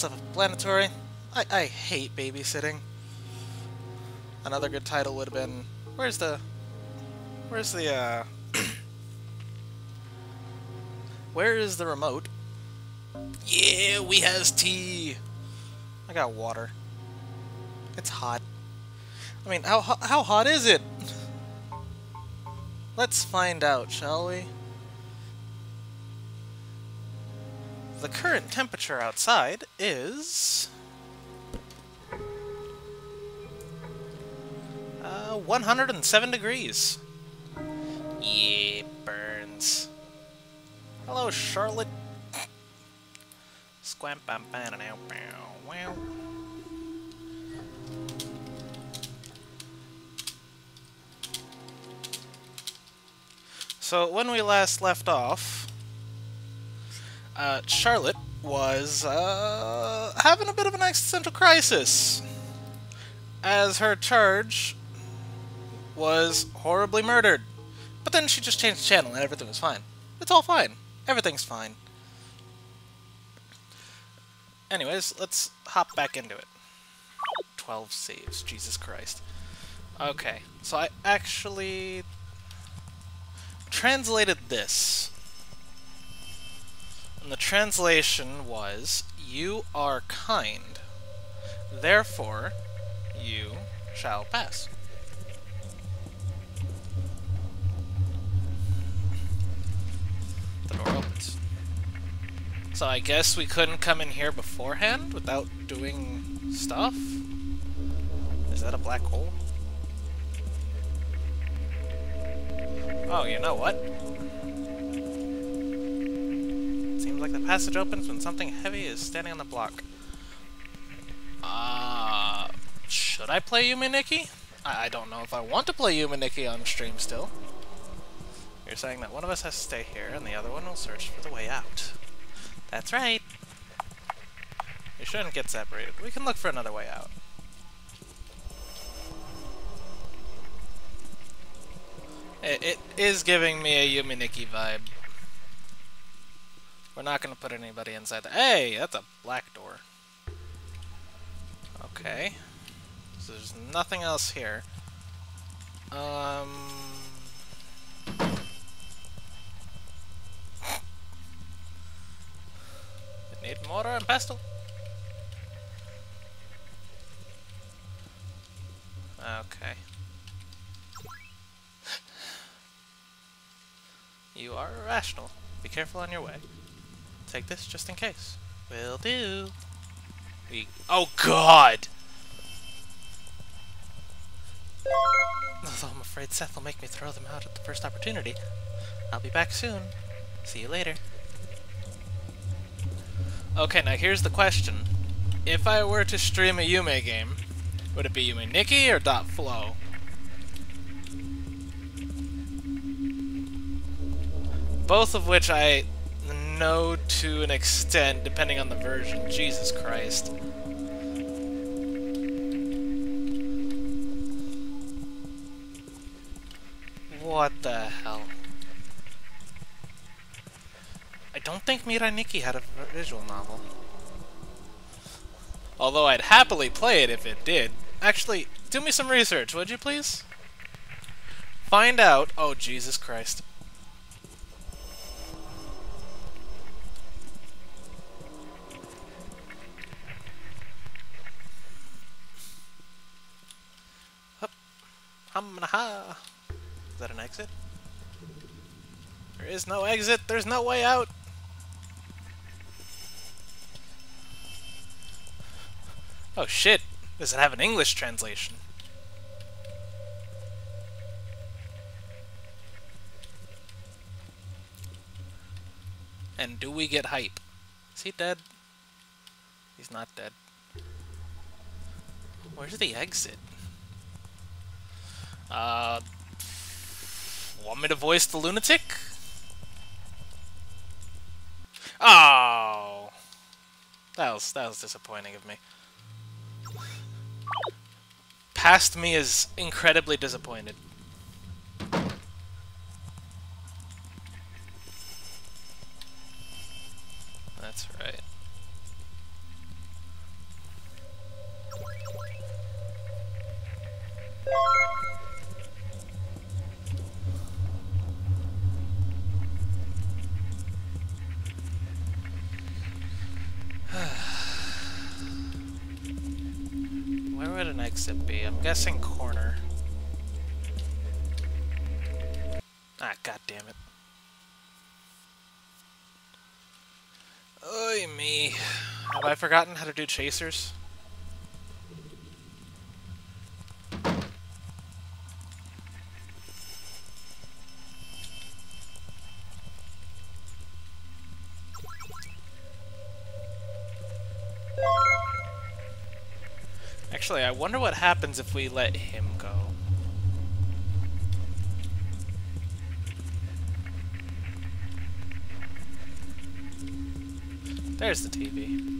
self-explanatory. I, I hate babysitting. Another good title would have been, where's the, where's the, uh, where is the remote? Yeah, we has tea! I got water. It's hot. I mean, how, how hot is it? Let's find out, shall we? The current temperature outside is... Uh, 107 degrees. Yeah, burns. Hello, Charlotte. Squam bam bam wow. So when we last left off, uh, Charlotte was uh, having a bit of an existential crisis, as her charge was horribly murdered. But then she just changed the channel and everything was fine. It's all fine. Everything's fine. Anyways, let's hop back into it. 12 saves, Jesus Christ. Okay, so I actually translated this. And the translation was, You are kind, therefore you shall pass. The door opens. So I guess we couldn't come in here beforehand without doing stuff? Is that a black hole? Oh, you know what? Seems like the passage opens when something heavy is standing on the block. Uh, should I play Yume Nikki? I, I don't know if I want to play Yume Nikki on stream still. You're saying that one of us has to stay here and the other one will search for the way out. That's right. We shouldn't get separated. We can look for another way out. It, it is giving me a Yume Nikki vibe. We're not going to put anybody inside Hey! That's a black door. Okay. So there's nothing else here. Um... Need mortar and pestle. Okay. You are irrational. Be careful on your way. Take this just in case. Will do. We- Oh god! Although I'm afraid Seth will make me throw them out at the first opportunity. I'll be back soon. See you later. Okay, now here's the question. If I were to stream a Yume game, would it be Yume Nikki or Dot Flow? Both of which I know to an extent, depending on the version. Jesus Christ. What the hell? I don't think Mirai Nikki had a visual novel. Although I'd happily play it if it did. Actually, do me some research, would you please? Find out... Oh, Jesus Christ. Hum ha. Is that an exit? There is no exit. There's no way out. Oh shit. Does it have an English translation? And do we get hype? Is he dead? He's not dead. Where's the exit? Uh, want me to voice the lunatic? Oh, that was that was disappointing of me. Past me is incredibly disappointed. Guessing corner. Ah, god damn it. Oy me. Have I forgotten how to do chasers? Actually, I wonder what happens if we let him go. There's the TV.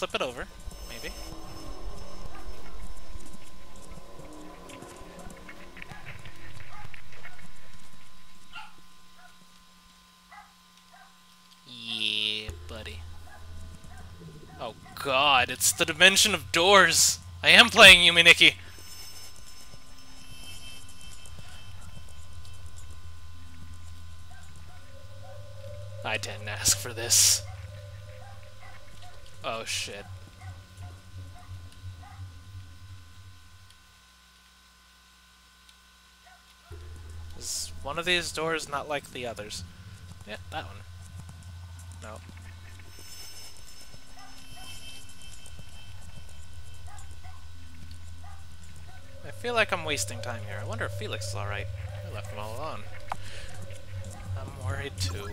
Flip it over, maybe. Yeah, buddy. Oh god, it's the dimension of doors! I am playing Yume Nikki! I didn't ask for this. Oh shit. Is one of these doors not like the others? Yeah, that one. No. I feel like I'm wasting time here. I wonder if Felix is alright. I left him all alone. I'm worried too.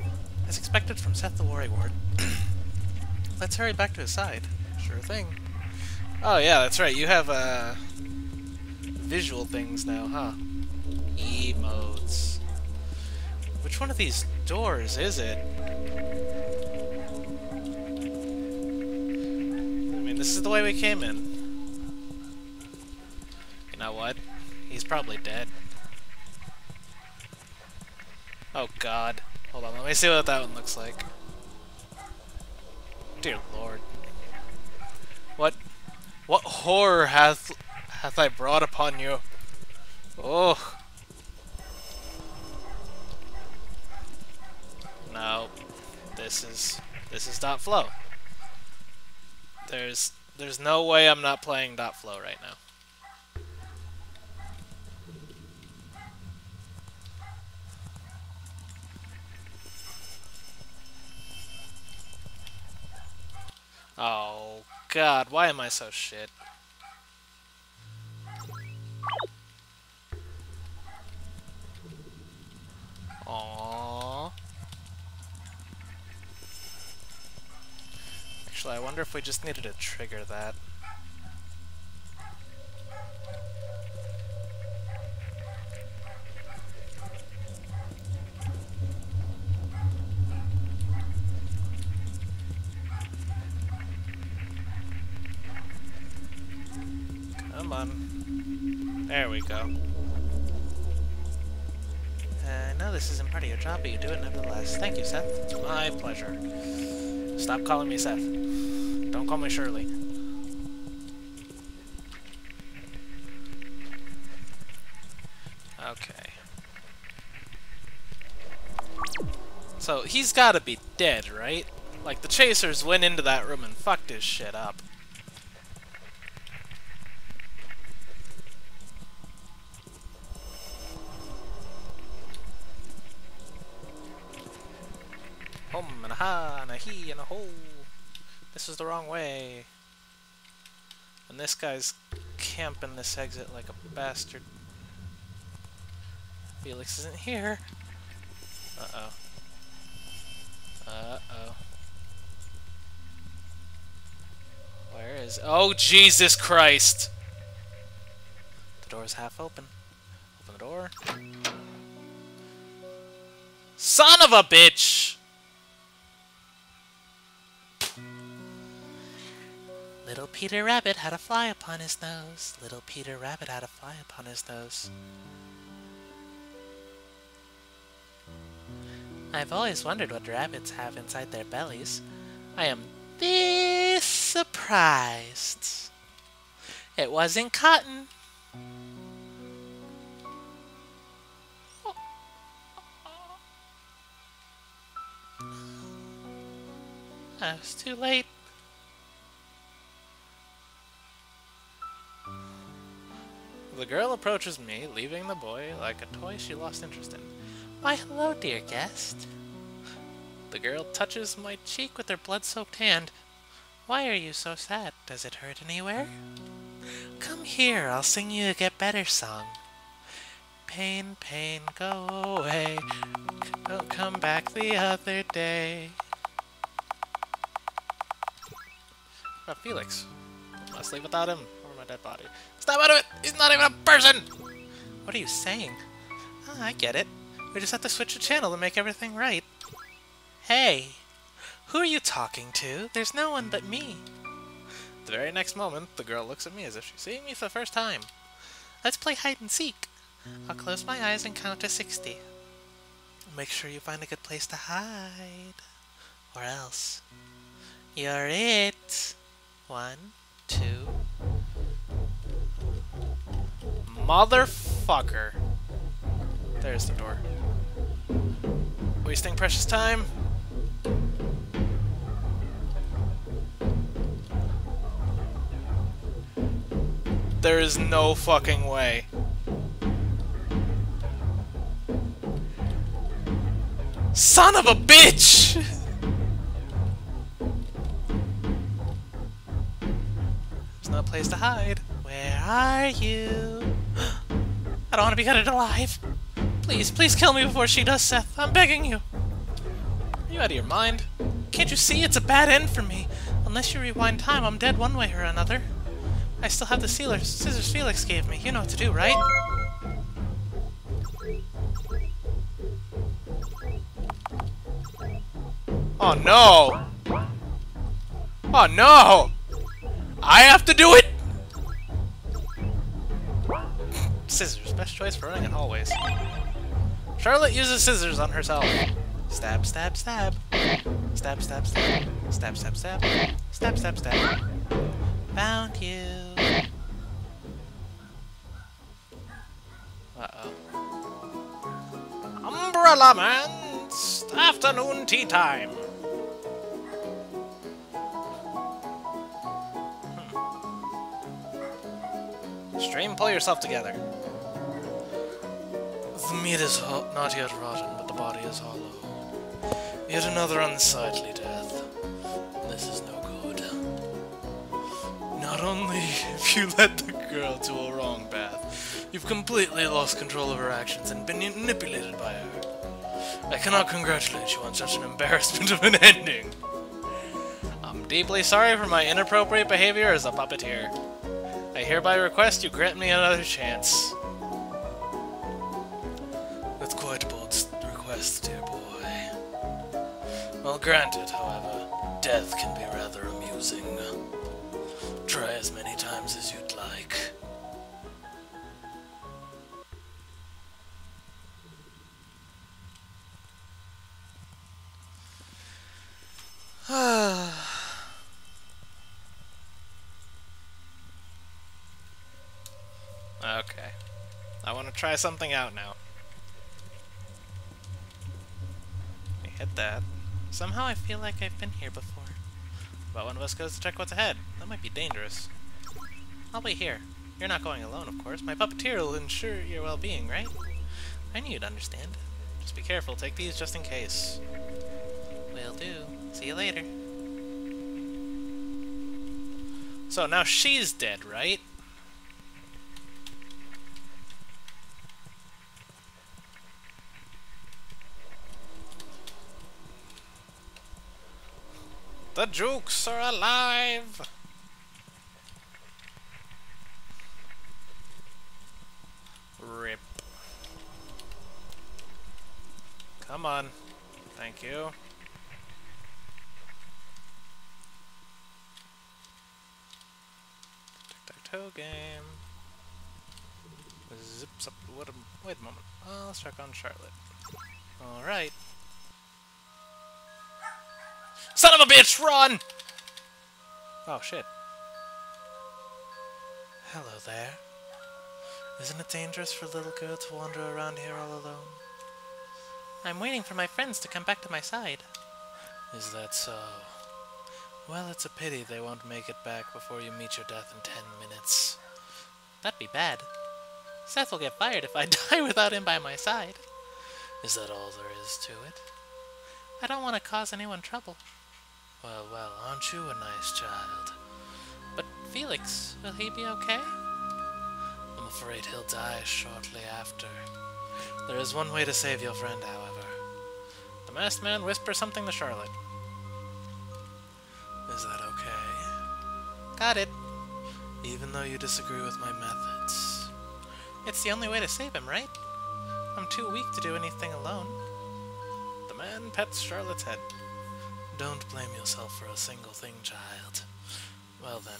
As expected from Seth the Worry Ward. Let's hurry back to his side. Sure thing. Oh yeah, that's right. You have, uh... Visual things now, huh? Emotes. Which one of these doors is it? I mean, this is the way we came in. You know what? He's probably dead. Oh god. Hold on, let me see what that one looks like. Dear lord. What what horror hath hath I brought upon you? Oh. No. This is this is dot flow. There's there's no way I'm not playing dot flow right now. Oh, God, why am I so shit? Aww. Actually, I wonder if we just needed to trigger that. Come on. There we go. Uh, I know this isn't part of your job, but you do it nevertheless. Thank you, Seth. It's my pleasure. Stop calling me Seth. Don't call me Shirley. Okay. So, he's gotta be dead, right? Like, the chasers went into that room and fucked his shit up. Home and a ha and a he and a ho. Wrong way. And this guy's camping this exit like a bastard. Felix isn't here. Uh-oh. Uh-oh. Where is... Oh, Jesus Christ! The door's half open. Open the door. Son of a bitch! Peter Rabbit had a fly upon his nose. Little Peter Rabbit had a fly upon his nose. I've always wondered what rabbits have inside their bellies. I am this surprised. It wasn't cotton. I was too late. The girl approaches me, leaving the boy like a toy she lost interest in. Why, hello, dear guest. The girl touches my cheek with her blood-soaked hand. Why are you so sad? Does it hurt anywhere? Come here, I'll sing you a Get Better song. Pain, pain, go away. Don't come back the other day. About Felix. Must leave without him, or my dead body. Stop out of it! He's not even a person! What are you saying? Oh, I get it. We just have to switch the channel to make everything right. Hey! Who are you talking to? There's no one but me. The very next moment, the girl looks at me as if she's seeing me for the first time. Let's play hide and seek. I'll close my eyes and count to 60. Make sure you find a good place to hide. Or else. You're it. One, two. Motherfucker. There's the door. Wasting precious time. There is no fucking way. Son of a bitch! There's no place to hide. Where are you? I don't want to be gutted alive. Please, please kill me before she does, Seth. I'm begging you. Are you out of your mind? Can't you see it's a bad end for me? Unless you rewind time, I'm dead one way or another. I still have the scissors, scissors Felix gave me. You know what to do, right? Oh no! Oh no! I have to do it! Choice for running in hallways. Charlotte uses scissors on herself. Stab, stab, stab. Stab, stab, stab. Stab, stab, stab. Stab, stab, stab. Found you. Uh-oh. Umbrella Man's afternoon tea time. Hmm. Stream, pull yourself together. The meat is not yet rotten, but the body is hollow. Yet another unsightly death. This is no good. Not only have you led the girl to a wrong path, you've completely lost control of her actions and been manipulated by her. I cannot congratulate you on such an embarrassment of an ending. I'm deeply sorry for my inappropriate behavior as a puppeteer. I hereby request you grant me another chance. Granted, however, death can be rather amusing. Try as many times as you'd like. okay. I want to try something out now. Hit that. Somehow I feel like I've been here before. But one of us goes to check what's ahead. That might be dangerous. I'll wait here. You're not going alone, of course. My puppeteer will ensure your well-being, right? I knew you'd understand. Just be careful. Take these just in case. Will do. See you later. So now she's dead, right? The Jukes are alive! Rip. Come on. Thank you. tic-tac-toe game. Zips up. What? A, wait a moment. Uh, let's check on Charlotte. All right. Son of a bitch! Run! Oh shit. Hello there. Isn't it dangerous for a little girl to wander around here all alone? I'm waiting for my friends to come back to my side. Is that so? Well, it's a pity they won't make it back before you meet your death in ten minutes. That'd be bad. Seth will get fired if I die without him by my side. Is that all there is to it? I don't want to cause anyone trouble. Well, well, aren't you a nice child? But Felix, will he be okay? I'm afraid he'll die shortly after. There is one way to save your friend, however. The masked man whispers something to Charlotte. Is that okay? Got it. Even though you disagree with my methods. It's the only way to save him, right? I'm too weak to do anything alone. Man pets Charlotte's head. Don't blame yourself for a single thing, child. Well then.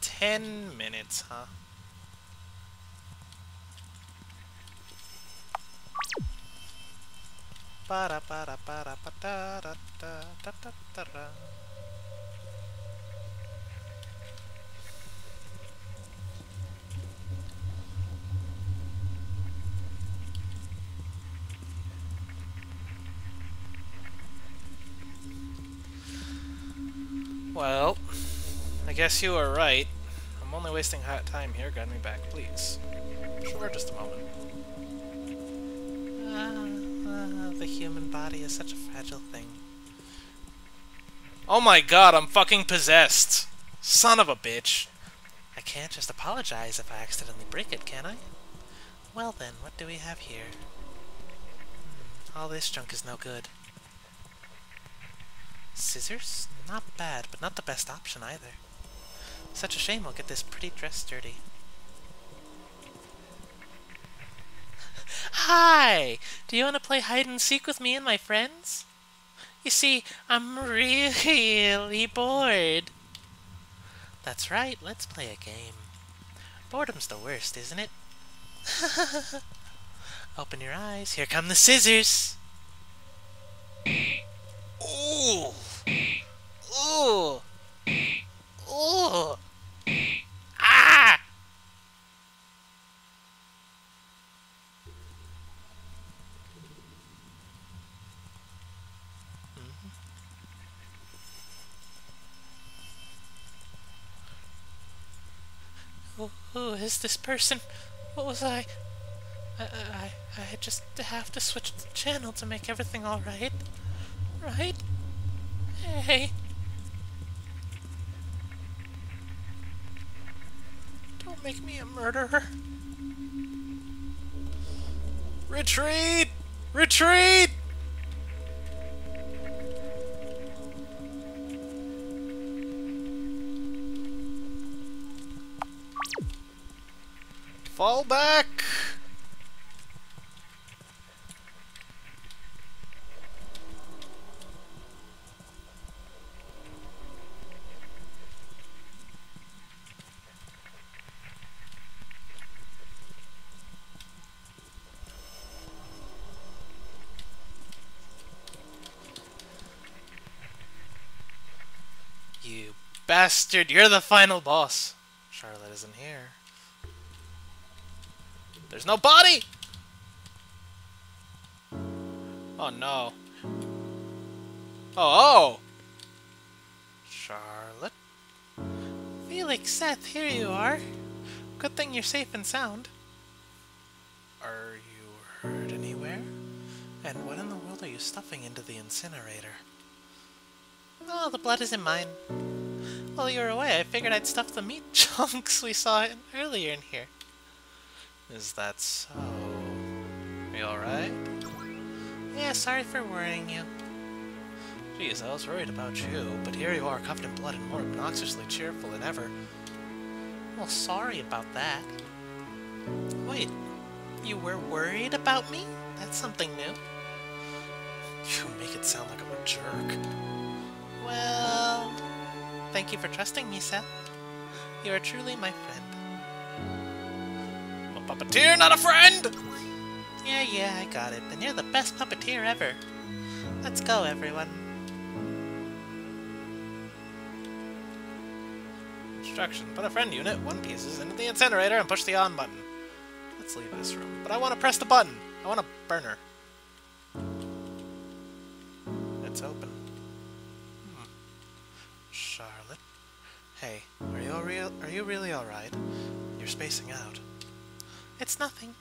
Ten minutes, huh? Ba-da, ba-da, ba-da, ba-da, da, da, da, da, da, da. Well, I guess you were right. I'm only wasting hot time here. Guide me back, please. Sure, just a moment. Ah, ah, the human body is such a fragile thing. Oh my god, I'm fucking possessed! Son of a bitch! I can't just apologize if I accidentally break it, can I? Well then, what do we have here? Hmm, all this junk is no good. Scissors? Not bad, but not the best option either. Such a shame I'll get this pretty dress dirty. Hi! Do you want to play hide and seek with me and my friends? You see, I'm really bored. That's right, let's play a game. Boredom's the worst, isn't it? Open your eyes, here come the scissors! Ooh! Ooh! Ooh! Ah! Who, is this person? What was I? I, I, I just have to switch the channel to make everything alright. Right? Hey. Make me a murderer. Retreat! Retreat! Fall back! You bastard, you're the final boss. Charlotte isn't here. There's no body! Oh no. Oh, oh! Charlotte? Felix, Seth, here you are. Good thing you're safe and sound. Are you hurt anywhere? And what in the world are you stuffing into the incinerator? Oh, the blood isn't mine. While you were away, I figured I'd stuff the meat chunks we saw earlier in here. Is that so? Are you alright? Yeah, sorry for worrying you. Jeez, I was worried about you, but here you are covered in blood and more obnoxiously cheerful than ever. Well, sorry about that. Wait, you were worried about me? That's something new. You make it sound like I'm a jerk. Well, thank you for trusting me, Seth. You are truly my friend. I'm a puppeteer, not a friend! Yeah, yeah, I got it. And you're the best puppeteer ever. Let's go, everyone. Instruction. Put a friend unit, one pieces, into the incinerator and push the on button. Let's leave this room. But I want to press the button. I want a burner. Hey, are you real? Are you really all right? You're spacing out. It's nothing.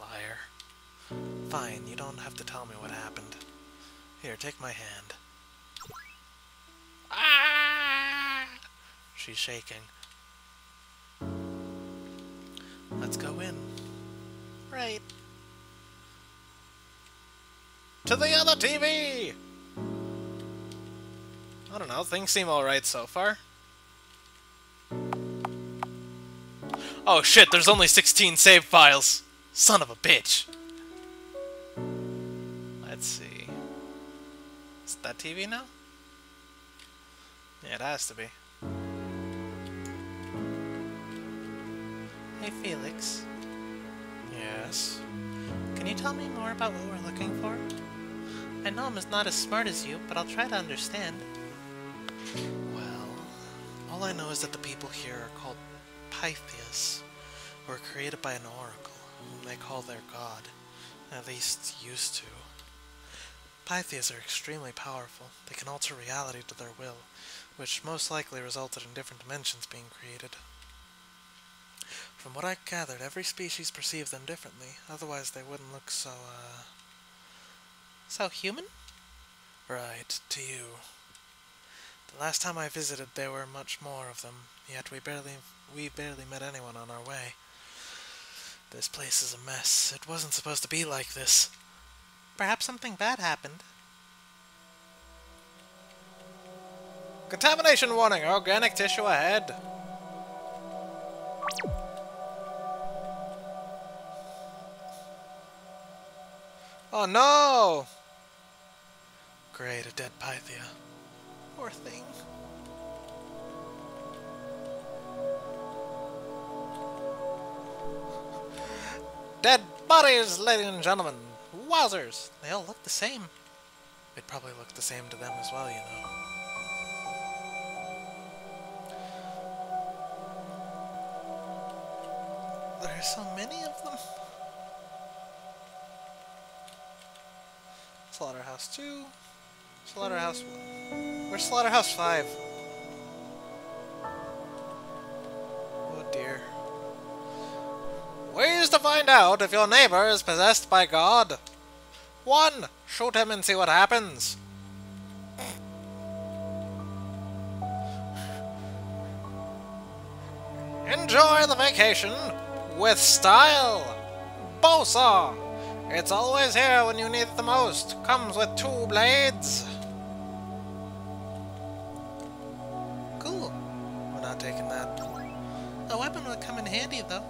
Liar. Fine, you don't have to tell me what happened. Here, take my hand. Ah! She's shaking. Let's go in. Right. To the other TV! I don't know, things seem alright so far. Oh shit, there's only 16 save files! Son of a bitch! Let's see. Is that TV now? Yeah, it has to be. Hey, Felix. Yes. Can you tell me more about what we're looking for? I know I'm not as smart as you, but I'll try to understand. Well, all I know is that the people here are called Pythias, were created by an oracle, whom they call their god, at least used to. Pythias are extremely powerful. They can alter reality to their will, which most likely resulted in different dimensions being created. From what I gathered, every species perceives them differently, otherwise they wouldn't look so, uh... So human? Right, to you. The last time I visited, there were much more of them, yet we barely we barely met anyone on our way. This place is a mess. It wasn't supposed to be like this. Perhaps something bad happened. Contamination warning! Organic tissue ahead! Oh no! Great, a dead Pythia. Poor thing. Dead bodies, ladies and gentlemen! Wowzers! They all look the same. It probably looked the same to them as well, you know. There are so many of them. Slaughterhouse 2, Slaughterhouse Where's Slaughterhouse 5? Oh dear. Ways to find out if your neighbor is possessed by God. 1. Shoot him and see what happens. Enjoy the vacation with style. Bosa. It's always here when you need it the most. Comes with two blades. A weapon would come in handy, though.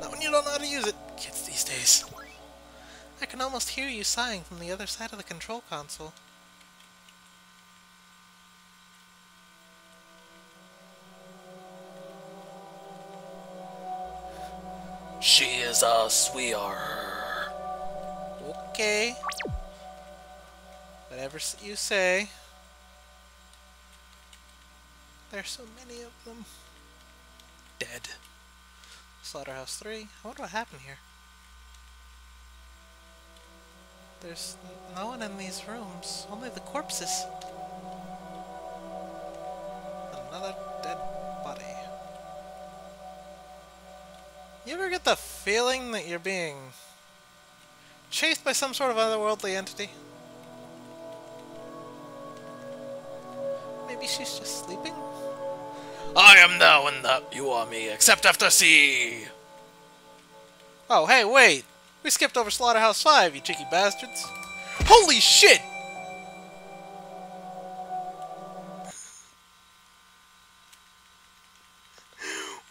Not when you don't know how to use it. Kids these days. I can almost hear you sighing from the other side of the control console. She is us, we are her. Okay. Whatever you say. There's so many of them. Dead. Slaughterhouse 3. I wonder what happened here. There's no one in these rooms, only the corpses. Another dead body. You ever get the feeling that you're being chased by some sort of otherworldly entity? Maybe she's just sleeping? I am thou and that you are me, except after sea. Oh, hey, wait. We skipped over Slaughterhouse 5, you cheeky bastards. Holy shit!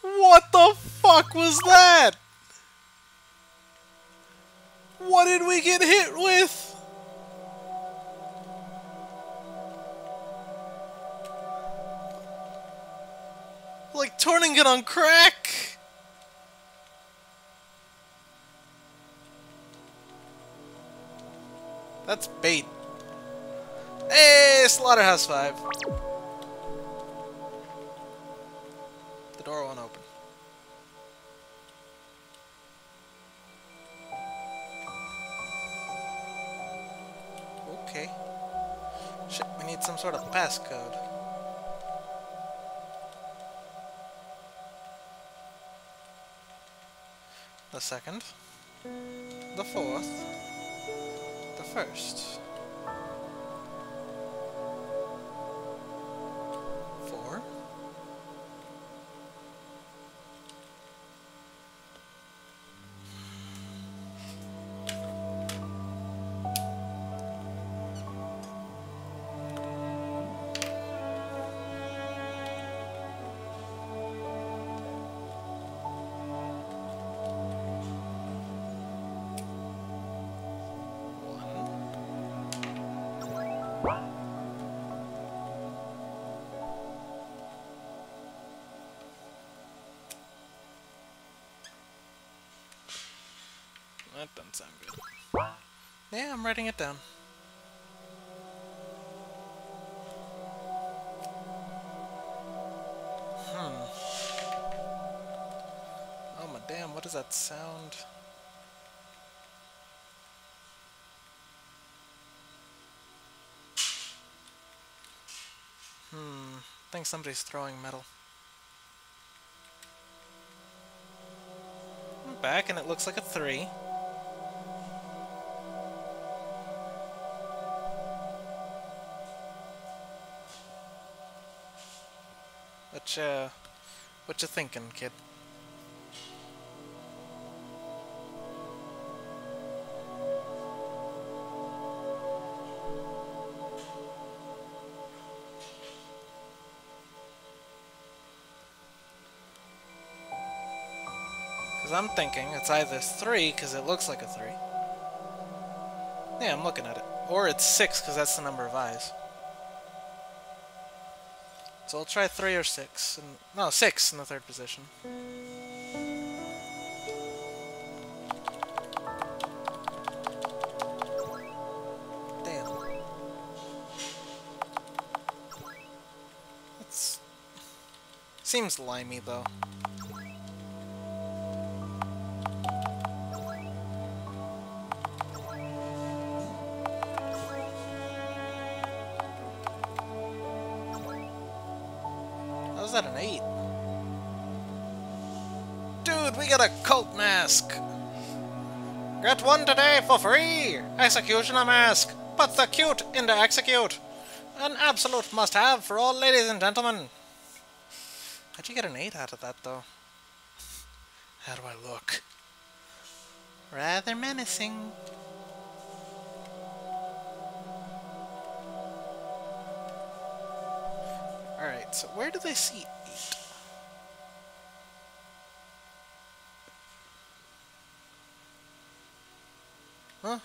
What the fuck was that? What did we get hit with? Turning it on crack! That's bait. Hey, Slaughterhouse 5. The door won't open. Okay. Shit, we need some sort of passcode. The second. The fourth. The first. That doesn't sound good. Yeah, I'm writing it down. Hmm. Oh my damn, what does that sound? Hmm. I think somebody's throwing metal. I'm back and it looks like a three. What uh, what you thinking, kid? Because I'm thinking it's either 3, because it looks like a 3. Yeah, I'm looking at it. Or it's 6, because that's the number of eyes. So I'll try 3 or 6. And, no, 6 in the third position. Damn. It's... Seems limey, though. Got a cult mask! Get one today for free! Executioner mask! Put the cute into execute! An absolute must-have for all ladies and gentlemen! How'd you get an 8 out of that, though? How do I look? Rather menacing. Alright, so where do they see 8? Huh?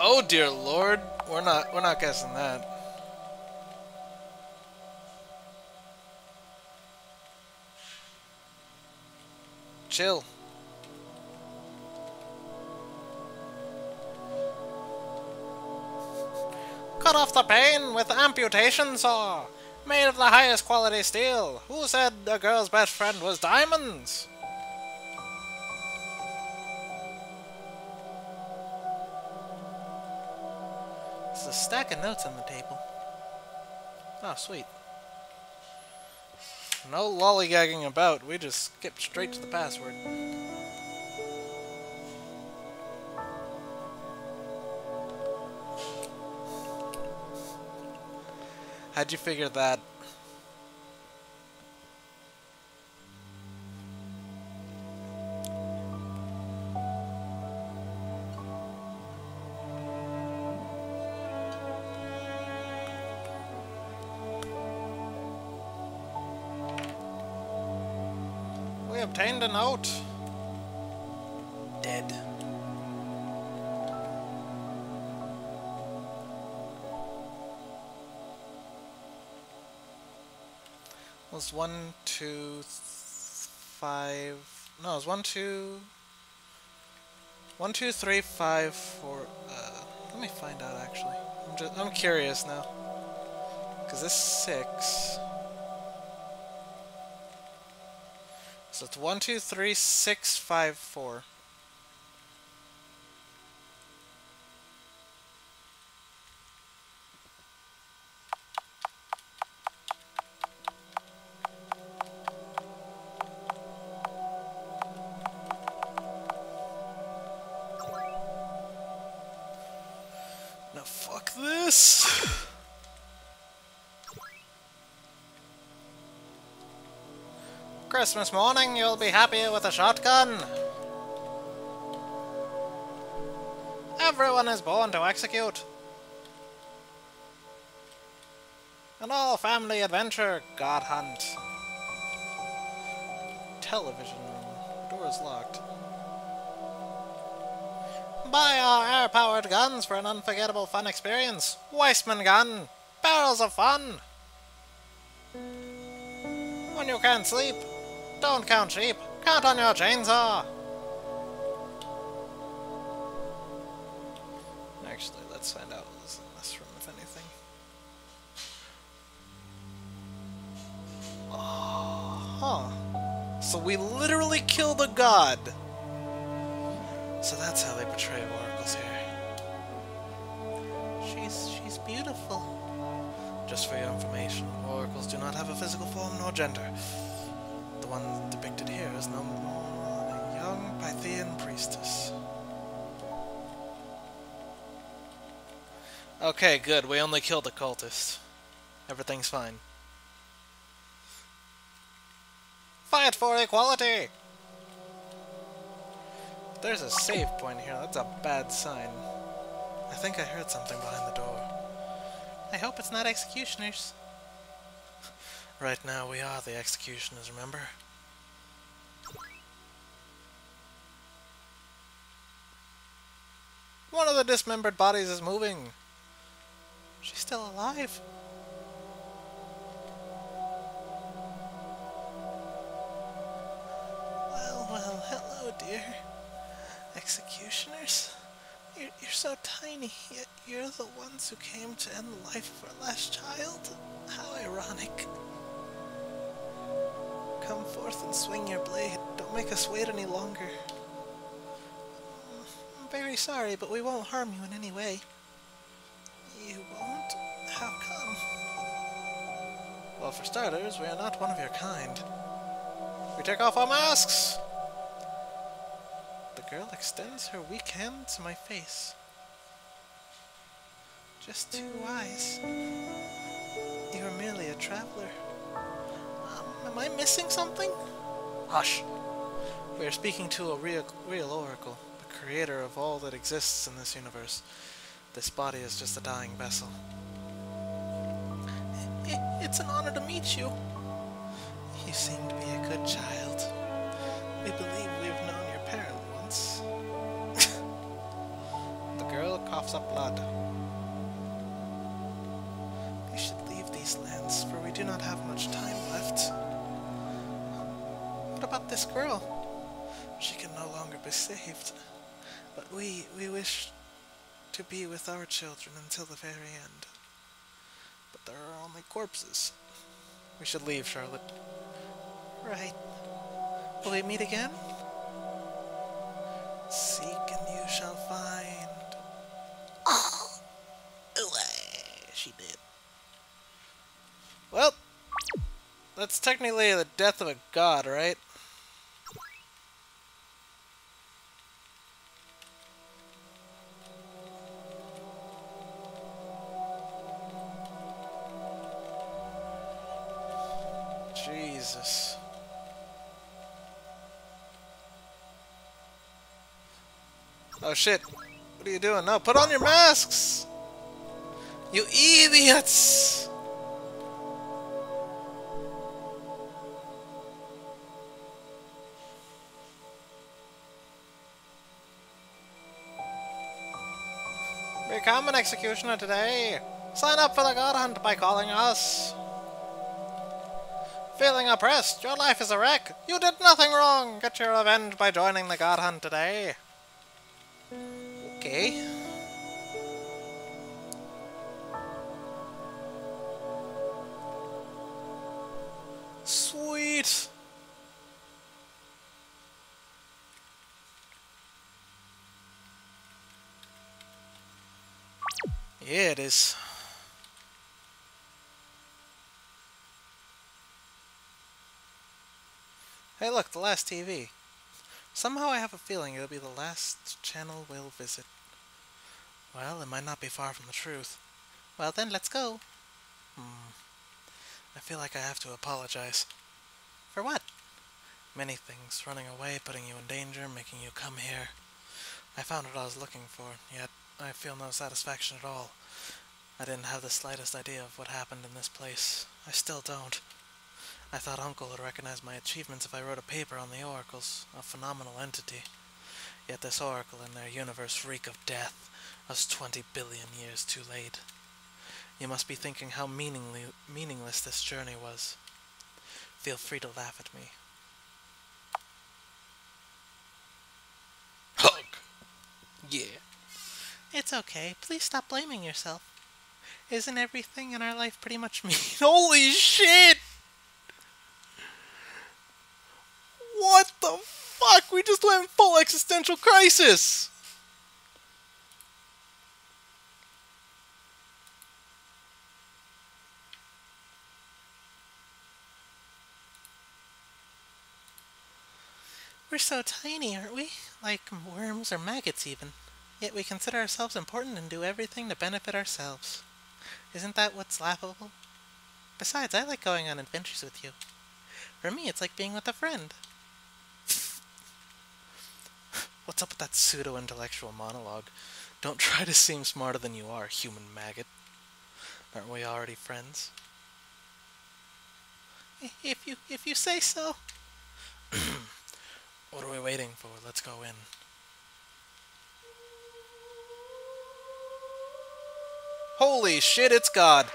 Oh dear lord, we're not we're not guessing that. Chill. Cut off the pain with amputation saw. Made of the highest quality steel. Who said a girl's best friend was diamonds? There's a stack of notes on the table. Oh, sweet. No lollygagging about, we just skip straight to the password. How'd you figure that? We obtained a note. Was one, two, five. No, it was one, two. One, two, three, five, four. Uh, let me find out actually. I'm just, I'm curious now. Cause this six. So it's one, two, three, six, five, four. Christmas morning, you'll be happy with a shotgun. Everyone is born to execute. An all-family adventure, God Hunt. Television room. Door is locked. Buy our air-powered guns for an unforgettable fun experience. Weissman gun. Barrels of fun. When you can't sleep, don't count sheep. Count on your chainsaw. Ah. Actually, let's find out what's in this room, if anything. Oh, huh. So we literally killed a god. So that's how they portray oracles here. She's she's beautiful. Just for your information, oracles do not have a physical form nor gender. The one depicted here is no more than a young Pythian priestess. Okay, good. We only killed a cultist. Everything's fine. Fight for equality! There's a save point here. That's a bad sign. I think I heard something behind the door. I hope it's not executioners. Right now, we are the executioners, remember? One of the dismembered bodies is moving. She's still alive. Well, well, hello, dear. Executioners? You're, you're so tiny, yet you're the ones who came to end the life of our last child? How ironic. Come forth and swing your blade. Don't make us wait any longer. I'm very sorry, but we won't harm you in any way. You won't? How come? Well, for starters, we are not one of your kind. We take off our masks! The girl extends her weak hand to my face. Just two eyes. You're merely a traveler. Am I missing something? Hush! We are speaking to a real, real oracle, the creator of all that exists in this universe. This body is just a dying vessel. I- it's an honor to meet you. You seem to be a good child. We believe we've known your parent once. The girl coughs up blood. We should leave these lands, for we do not have much time about this girl? She can no longer be saved. But we, we wish to be with our children until the very end. But there are only corpses. We should leave, Charlotte. Right. Will we meet again? Seek and you shall find. Oh! She did. Well, that's technically the death of a god, right? Oh shit. What are you doing? No, put on your masks! You idiots! Become an executioner today! Sign up for the God Hunt by calling us! Feeling oppressed? Your life is a wreck! You did nothing wrong! Get your revenge by joining the God Hunt today! Okay. Sweet. Yeah, it is. Hey look, the last TV. Somehow I have a feeling it'll be the last channel we'll visit. Well, it might not be far from the truth. Well then, let's go. Hmm. I feel like I have to apologize. For what? Many things. Running away, putting you in danger, making you come here. I found what I was looking for, yet I feel no satisfaction at all. I didn't have the slightest idea of what happened in this place. I still don't. I thought Uncle would recognize my achievements if I wrote a paper on the oracles, a phenomenal entity. Yet this oracle and their universe reek of death, was twenty billion years too late. You must be thinking how meaningly, meaningless this journey was. Feel free to laugh at me. Hug! Yeah. It's okay. Please stop blaming yourself. Isn't everything in our life pretty much me? Holy shit! What the fuck? We just went full existential crisis! We're so tiny, aren't we? Like worms or maggots, even. Yet we consider ourselves important and do everything to benefit ourselves. Isn't that what's laughable? Besides, I like going on adventures with you. For me, it's like being with a friend. What's up with that pseudo-intellectual monologue? Don't try to seem smarter than you are, human maggot. Aren't we already friends? If you if you say so. what are we waiting for? Let's go in. Holy shit, it's God!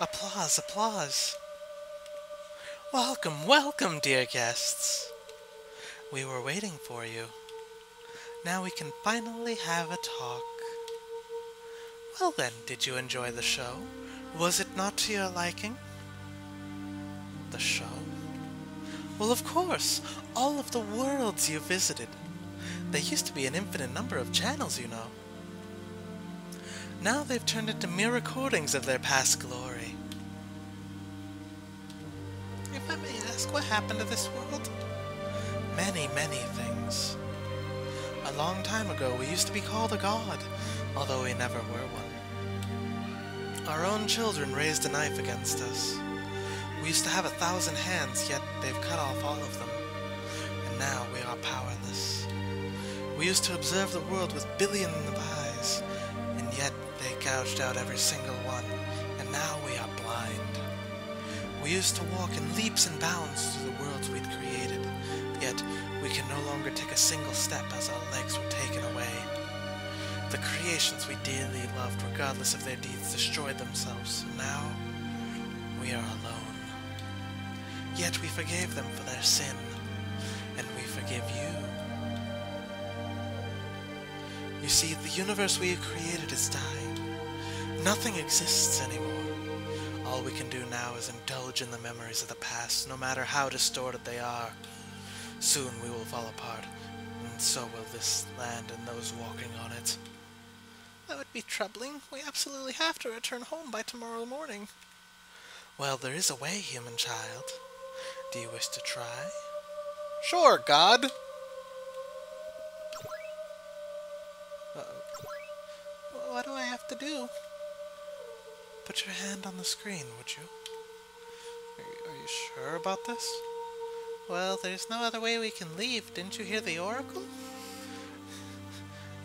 Applause, applause. Welcome, welcome, dear guests. We were waiting for you. Now we can finally have a talk. Well then, did you enjoy the show? Was it not to your liking? The show? Well, of course, all of the worlds you visited. There used to be an infinite number of channels, you know. Now they've turned into mere recordings of their past glory. If I may ask, what happened to this world? Many, many things. A long time ago, we used to be called a god, although we never were one. Our own children raised a knife against us. We used to have a thousand hands, yet they've cut off all of them. And now we are powerless. We used to observe the world with billions of eyes, and yet they gouged out every single one, and now we are blind. We used to walk in leaps and bounds through the worlds we'd created, yet we can no longer take a single step as our legs were taken away. The creations we dearly loved, regardless of their deeds, destroyed themselves, and now we are alone. Yet we forgave them for their sin, and we forgive you. You see, the universe we created is dying. Nothing exists anymore. All we can do now is indulge in the memories of the past, no matter how distorted they are. Soon we will fall apart, and so will this land and those walking on it. That would be troubling. We absolutely have to return home by tomorrow morning. Well, there is a way, human child. Do you wish to try? Sure, God. Uh-oh. What do I have to do? Put your hand on the screen, would you? Are, you? are you sure about this? Well, there's no other way we can leave. Didn't you hear the oracle?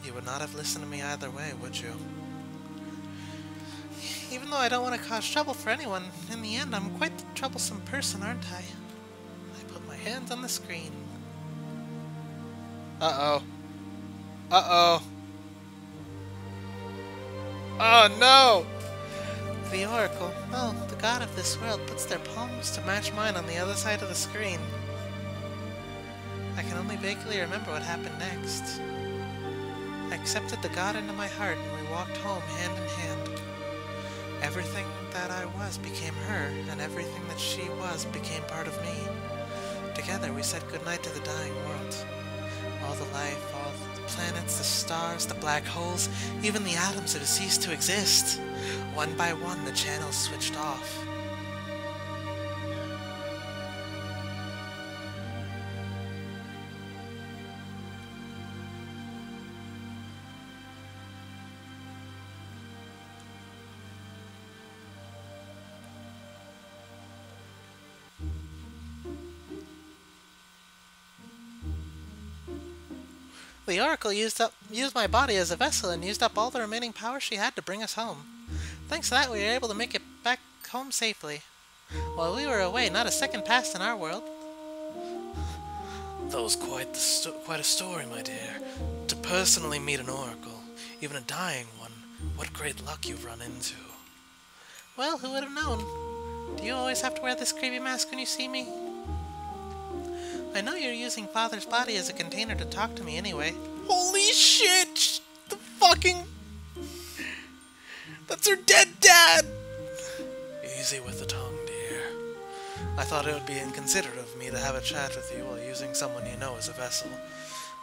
You would not have listened to me either way, would you? Even though I don't want to cause trouble for anyone, in the end I'm quite the troublesome person, aren't I? Hands on the screen. Uh-oh. Uh-oh. Oh no! The Oracle, oh, the god of this world, puts their palms to match mine on the other side of the screen. I can only vaguely remember what happened next. I accepted the god into my heart and we walked home hand in hand. Everything that I was became her, and everything that she was became part of me. Together we said goodnight to the dying world. All the life, all the planets, the stars, the black holes, even the atoms have ceased to exist. One by one, the channels switched off. The Oracle used up used my body as a vessel and used up all the remaining power she had to bring us home. Thanks to that, we were able to make it back home safely. While we were away, not a second passed in our world. That was quite the sto- quite a story, my dear. To personally meet an oracle, even a dying one, what great luck you've run into. Well, who would have known? Do you always have to wear this creepy mask when you see me? I know you're using Father's body as a container to talk to me anyway. Holy shit! The fucking. That's her dead dad! Easy with the tongue, dear. I thought it would be inconsiderate of me to have a chat with you while using someone you know as a vessel.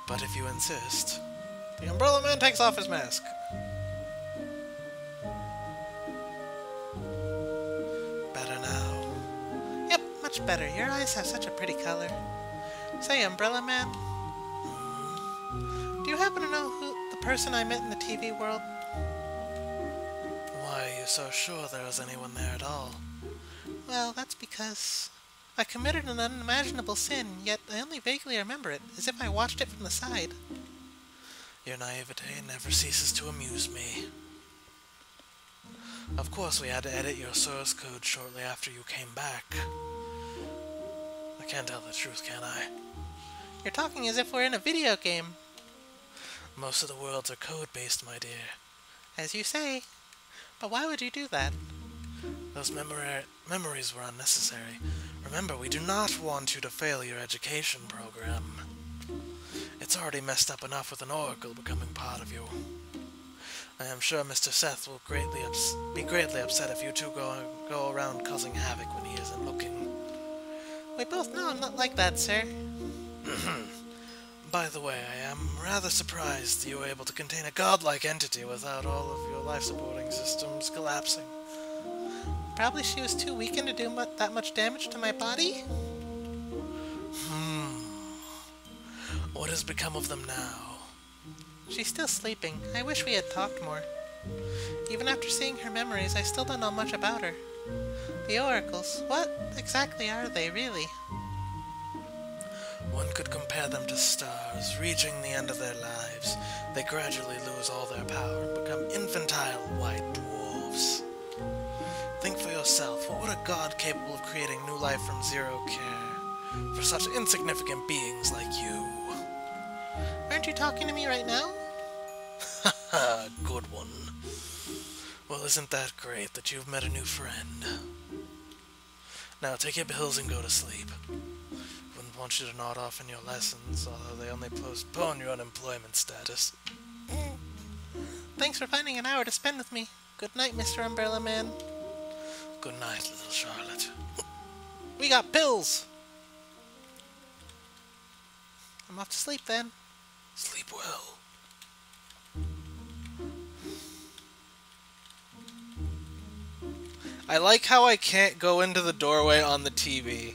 But if you insist. The Umbrella Man takes off his mask. Better now. Yep, much better. Your eyes have such a pretty color. Say, Umbrella Man, do you happen to know who the person I met in the TV world? Why are you so sure there was anyone there at all? Well, that's because I committed an unimaginable sin, yet I only vaguely remember it, as if I watched it from the side. Your naivete never ceases to amuse me. Of course, we had to edit your source code shortly after you came back. I can't tell the truth, can I? You're talking as if we're in a video game. Most of the worlds are code-based, my dear. As you say. But why would you do that? Those memori- memories were unnecessary. Remember, we do not want you to fail your education program. It's already messed up enough with an oracle becoming part of you. I am sure Mr. Seth will greatly ups- be greatly upset if you two go, go around causing havoc when he isn't looking. We both know I'm not like that, sir. By the way, I am rather surprised you were able to contain a godlike entity without all of your life-supporting systems collapsing. Probably she was too weakened to do mu- that much damage to my body? Hmm. What has become of them now? She's still sleeping. I wish we had talked more. Even after seeing her memories, I still don't know much about her. The oracles, what exactly are they, really? One could compare them to stars, reaching the end of their lives. They gradually lose all their power and become infantile white dwarfs. Think for yourself, what would a god capable of creating new life from zero care for such insignificant beings like you? Aren't you talking to me right now? Ha Ha, good one. Well, isn't that great that you've met a new friend? Now take your pills and go to sleep. Want you to nod off in your lessons, although they only postpone your unemployment status. Thanks for finding an hour to spend with me. Good night, Mr. Umbrella Man. Good night, little Charlotte. We got pills! I'm off to sleep then. Sleep well. I like how I can't go into the doorway on the TV.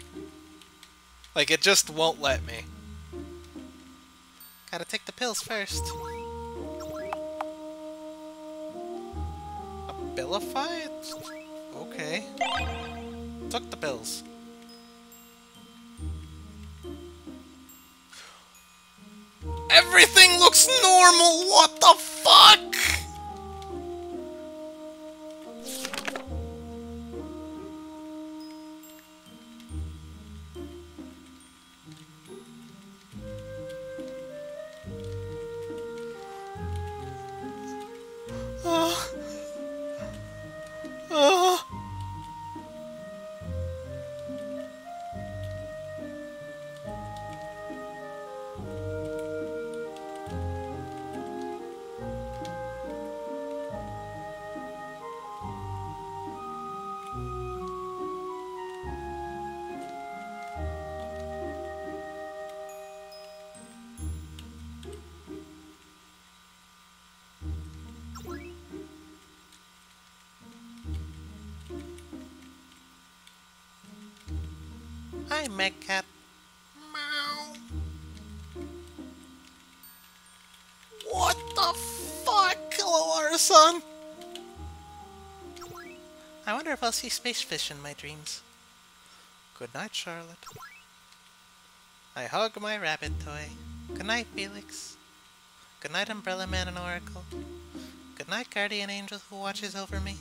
Like, it just won't let me. Gotta take the pills first. Abilify? Okay. Took the pills. Everything looks normal! What the fuck? Hi, Megcat. Meow. What the fuck? Arasan. I wonder if I'll see space fish in my dreams. Good night, Charlotte. I hug my rabbit toy. Good night, Felix. Good night, Umbrella Man and Oracle. Good night, Guardian Angel who watches over me.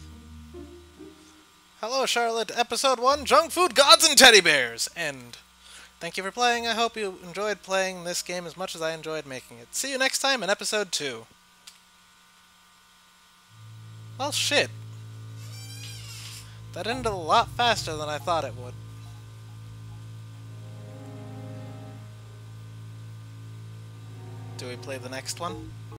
Hello, Charlotte. Episode 1 Junk Food Gods and Teddy Bears. End. Thank you for playing. I hope you enjoyed playing this game as much as I enjoyed making it. See you next time in episode 2. Well, shit. That ended a lot faster than I thought it would. Do we play the next one?